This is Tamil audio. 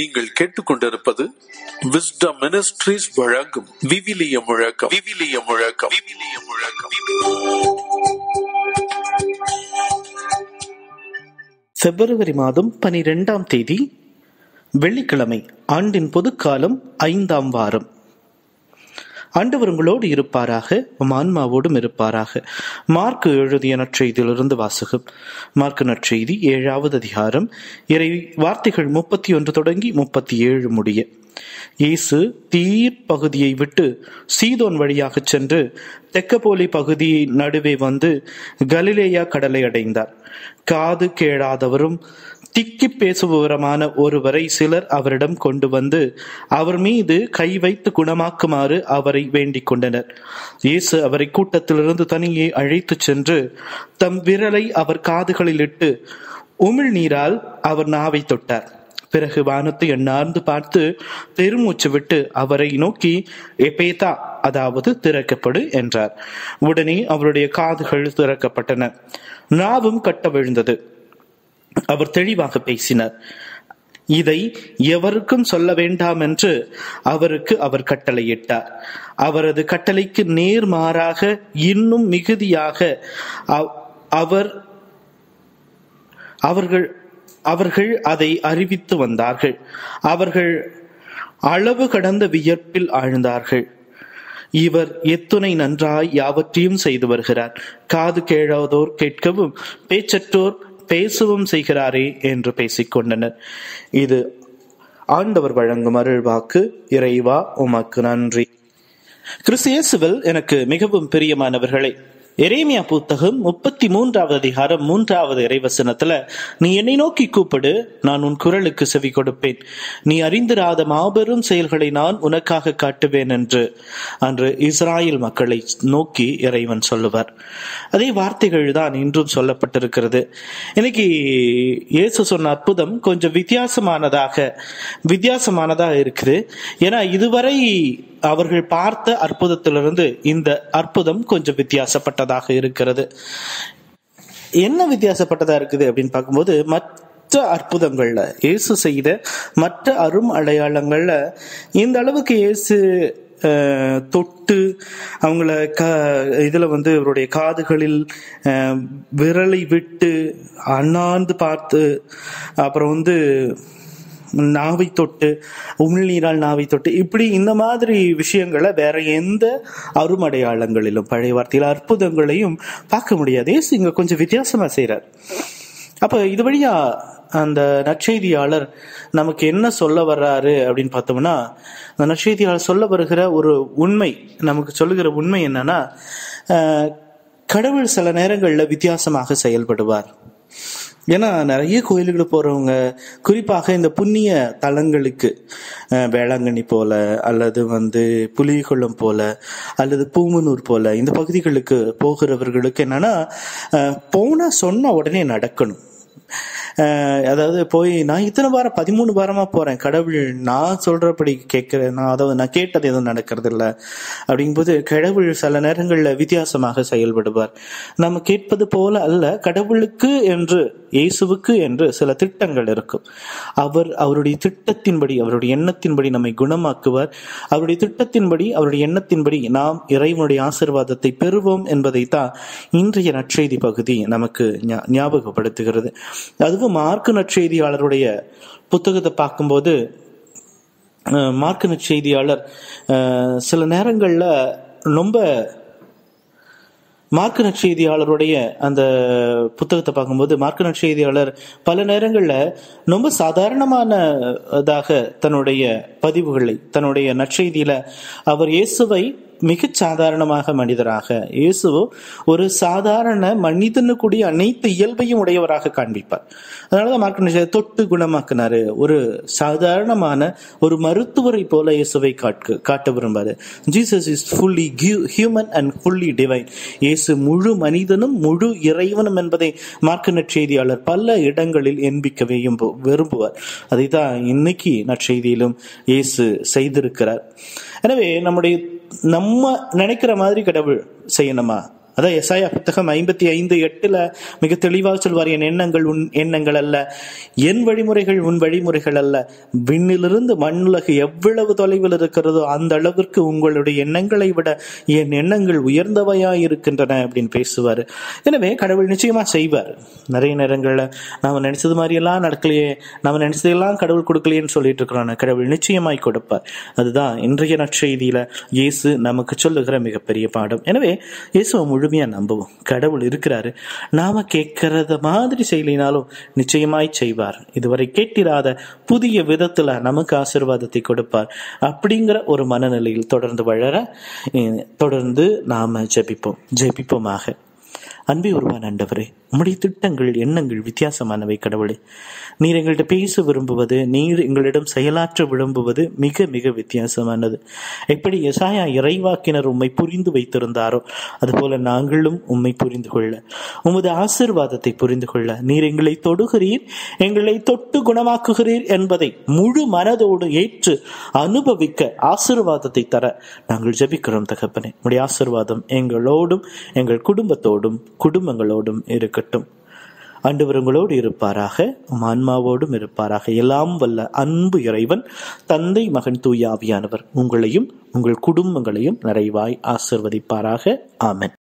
நீங்கள் கேட்டுக்கொண்டிருப்பது விஸ்டம் மினிஸ்ட்ரீஸ் வழங்கும் விவிலிய முழக்கம். விவிலிய முழக்கம். விவிலிய முழக்கம். பிப்ரவரி மாதம் பனிரெண்டாம் தேதி வெள்ளிக்கிழமை ஆண்டின் பொதுக்காலம் ஐந்தாம் வாரம். ஆண்டவர் உங்களோடு இருப்பாராக உம் ஆன்மாவோடும் இருப்பாராக. மார்க் எழுதிய நற்செய்தியிலிருந்து வாசகம். மார்க்கு நற்செய்தி ஏழாவது அதிகாரம். இறை வார்த்தைகள் முப்பத்தி ஒன்று தொடங்கி முப்பத்தி ஏழு முடிய. இயேசு தீர் பகுதியை விட்டு சீதோன் வழியாக சென்று தெக்கப்போலி பகுதியின் நடுவே வந்து கலிலேயா கடலை அடைந்தார். காது கேளாதவரும் திக்கி பேசுபவரமான ஒருவரை சிலர் அவரிடம் கொண்டு வந்து அவர் மீது கை வைத்து குணமாக்குமாறு அவரை வேண்டிக் கொண்டனர். இயேசு அவரை கூட்டத்திலிருந்து தனியே அழைத்துச் சென்று தம் விரலை அவர் காதுகளில் இட்டு உமிழ் நீரால் அவர் நாவை தொட்டார். பிறகு வானத்தை எண்ணார்ந்து பார்த்து பெருமூச்சு விட்டு அவரை நோக்கி எப்பேதா அதாவது திறக்கப்படு என்றார். உடனே அவருடைய காதுகள் திறக்கப்பட்டன. நாவும் கட்ட விழுந்தது. அவர் தெளிவாக பேசினார். இதை எவருக்கும் சொல்ல வேண்டாம் என்று அவருக்கு அவர் கட்டளையிட்டார். அவரது கட்டளைக்கு நேர்மாறாக இன்னும் மிகுதியாக அவர் அவர்கள் அவர்கள் அதை அறிவித்து வந்தார்கள். அவர்கள் அளவு கடந்த வியர்ப்பில் ஆழ்ந்தார்கள். இவர் எத்துணை நன்றாய் யாவற்றையும் செய்து வருகிறார். காது கேளாதோர் கேட்கவும் பேச்சற்றோர் பேசவும் செய்கிறாரே என்று பேசிக்கொண்டனர். இது ஆண்டவர் வழங்கும் அருள்வாக்கு. இறைவா உமக்கு நன்றி. கிறிஸ்தியேசுவில் எனக்கு மிகவும் பிரியமானவர்களே எரேமியா புத்தகம் முப்பத்தி மூன்றாவது அதிகாரம் மூன்றாவது இறைவசனத்துல நீ என்னை நோக்கி கூப்பிடு நான் உன் குரலுக்கு செவி கொடுப்பேன். நீ அறிந்திராத மாபெரும் செயல்களை நான் உனக்காக காட்டுவேன் என்று அன்று இஸ்ராயல் மக்களை நோக்கி இறைவன் சொல்லுவார். அதே வார்த்தைகள் தான் இன்றும் சொல்லப்பட்டிருக்கிறது. இன்னைக்கு இயேசு சொன்ன அற்புதம் கொஞ்சம் வித்தியாசமானதாக வித்தியாசமானதாக இருக்குது. ஏன்னா இதுவரை அவர்கள் பார்த்த அற்புதத்திலிருந்து இந்த அற்புதம் கொஞ்சம் வித்தியாசப்பட்டதாக இருக்கிறது. என்ன வித்தியாசப்பட்டதா இருக்குது அப்படின்னு பார்க்கும்போது மற்ற அற்புதங்கள்ல இயேசு செய்த மற்ற அரும் அடையாளங்கள்ல இந்த அளவுக்கு இயேசு தொட்டு அவங்கள க இதில் வந்து இவருடைய காதுகளில் விரலை விட்டு அண்ணாந்து பார்த்து அப்புறம் வந்து நாவை தொட்டு உமிழ்நீரால் நாவை தொட்டு இப்படி இந்த மாதிரி விஷயங்களை வேற எந்த அருமடையாளங்களிலும் பழைய வார்த்தையில் அற்புதங்களையும் பார்க்க முடியாது. ஏசு இங்க கொஞ்சம் வித்தியாசமா செய்யறார் அப்ப இது வழியா அந்த நற்செய்தியாளர் நமக்கு என்ன சொல்ல வர்றாரு அப்படின்னு பார்த்தோம்னா அந்த நற்செய்தியாளர் சொல்ல வருகிற ஒரு உண்மை நமக்கு சொல்லுகிற உண்மை என்னன்னா கடவுள் சில நேரங்களில் வித்தியாசமாக செயல்படுவார். ஏன்னா நிறைய கோயில்களுக்கு போறவங்க குறிப்பாக இந்த புண்ணிய தலங்களுக்கு வேளாங்கண்ணி போல அல்லது வந்து புலிகுளம் போல அல்லது பூமனூர் போல இந்த பகுதிகளுக்கு போகிறவர்களுக்கு என்னன்னா போனால் போனா சொன்ன உடனே நடக்கணும். அதாவது போய் நான் இத்தனை வாரம் பதிமூணு வாரமா போறேன். கடவுள் நான் சொல்றபடி கேட்கிறேன் நான் அதாவது நான் கேட்டது எதுவும் நடக்கிறது இல்லை அப்படிங்கும்போது கடவுள் சில நேரங்களில் வித்தியாசமாக செயல்படுவார். நம்ம கேட்பது போல அல்ல கடவுளுக்கு என்று இயேசுவுக்கு என்று சில திட்டங்கள் இருக்கும். அவர் அவருடைய திட்டத்தின்படி அவருடைய எண்ணத்தின்படி நம்மை குணமாக்குவார். அவருடைய திட்டத்தின்படி அவருடைய எண்ணத்தின்படி நாம் இறைவனுடைய ஆசிர்வாதத்தை பெறுவோம் என்பதை தான் இன்றைய நற்செய்தி பகுதி நமக்கு ஞா- ஞாபகப்படுத்துகிறது. அதுவும் மார்க்கு நற்செய்தியாளருடைய புத்தகத்தை பார்க்கும்போது அஹ், மார்க்கு நற்செய்தியாளர் சில நேரங்களில் ரொம்ப மார்க்க நற்செய்தியாளருடைய அந்த புத்தகத்தை பார்க்கும்போது மார்க்க நற்செய்தியாளர் பல நேரங்களில் ரொம்ப சாதாரணமானதாக தன்னுடைய பதிவுகளை தன்னுடைய நற்செய்தியில அவர் இயேசுவை மிகச் சாதாரணமாக மனிதராக இயேசுவோ ஒரு சாதாரண மனிதனுக்குரிய அனைத்து இயல்பையும் உடையவராக காண்பிப்பார். அதனாலதான் மார்க்க தொட்டு குணமாக்குனாரு. ஒரு சாதாரணமான ஒரு மருத்துவரை போல இயேசுவை காட்டு காட்ட விரும்பாரு. Jesus is fully human and fully divine இயேசு முழு மனிதனும் முழு இறைவனும் என்பதை மார்க்க நற்செய்தியாளர் பல இடங்களில் எண்பிக்கவே விரும்புவார். அதை தான் இன்னைக்கு நற்செய்தியிலும் இயேசு செய்திருக்கிறார். எனவே நம்முடைய நம்ம நினைக்கிற மாதிரி கடவுள் செய்யணுமா? அதான் எஸ்ஐயா புத்தகம் ஐம்பத்தி ஐந்து எட்டுல மிக தெளிவாக சொல்வார் என் எண்ணங்கள் உன் எண்ணங்கள் அல்ல என் வழிமுறைகள் உன் வழிமுறைகள் அல்ல. விண்ணிலிருந்து மண்ணுலகு எவ்வளவு தொலைவில் இருக்கிறதோ அந்த அளவிற்கு உங்களுடைய எண்ணங்களை விட என் எண்ணங்கள் உயர்ந்தவையா இருக்கின்றன அப்படின்னு பேசுவார். எனவே கடவுள் நிச்சயமா செய்வார். நிறைய நேரங்கள்ல நாம நினைச்சது மாதிரி எல்லாம் நடக்கலையே நாம நினைச்சதெல்லாம் கடவுள் கொடுக்கலையேன்னு சொல்லிட்டு இருக்கிறோம். கடவுள் நிச்சயமாய் கொடுப்பார். அதுதான் இன்றைய நற்செய்தியில இயேசு நமக்கு சொல்லுகிற மிகப்பெரிய பாடம். எனவே இயேசுவை முழுமையாக நம்புவோம். கடவுள் இருக்கிறாரு. நாம கேட்கறத மாதிரி செய்யலினாலும் நிச்சயமாய் செய்வார். இதுவரை கேட்டிராத புதிய விதத்துல நமக்கு ஆசிர்வாதத்தை கொடுப்பார். அப்படிங்கிற ஒரு மனநிலையில் தொடர்ந்து வளர தொடர்ந்து நாம ஜெபிப்போம். ஜெபிப்போமாக. அன்பி உருவான் ஆண்டவரே உம்முடைய திட்டங்கள் எண்ணங்கள் வித்தியாசமானவை கடவுளே. நீர் எங்கள்கிட்ட பேச விரும்புவது நீர் எங்களிடம் செயலாற்ற விரும்புவது மிக மிக வித்தியாசமானது. எப்படி எசாயா இறைவாக்கினர் உம்மை புரிந்து வைத்திருந்தாரோ அதுபோல நாங்களும் உம்மை புரிந்து கொள்ள உமது ஆசிர்வாதத்தை புரிந்து கொள்ள. நீர் எங்களை தொடுகிறீர் எங்களை தொட்டு குணமாக்குகிறீர் என்பதை முழு மனதோடு ஏற்று அனுபவிக்க ஆசிர்வாதத்தை தர நாங்கள் ஜெபிக்கிறோம் தகப்பனே. உடைய ஆசிர்வாதம் எங்களோடும் எங்கள் குடும்பத்தோடும் குடும்பங்களோடும் இருக்கட்டும். ஆண்டவர் உங்களோடு இருப்பாராக ஆன்மாவோடும் இருப்பாராக. எல்லாம் வல்ல அன்பு இறைவன் தந்தை மகன் தூயாவியானவர் உங்களையும் உங்கள் குடும்பங்களையும் நிறைவாய் ஆசிர்வதிப்பாராக. ஆமன்.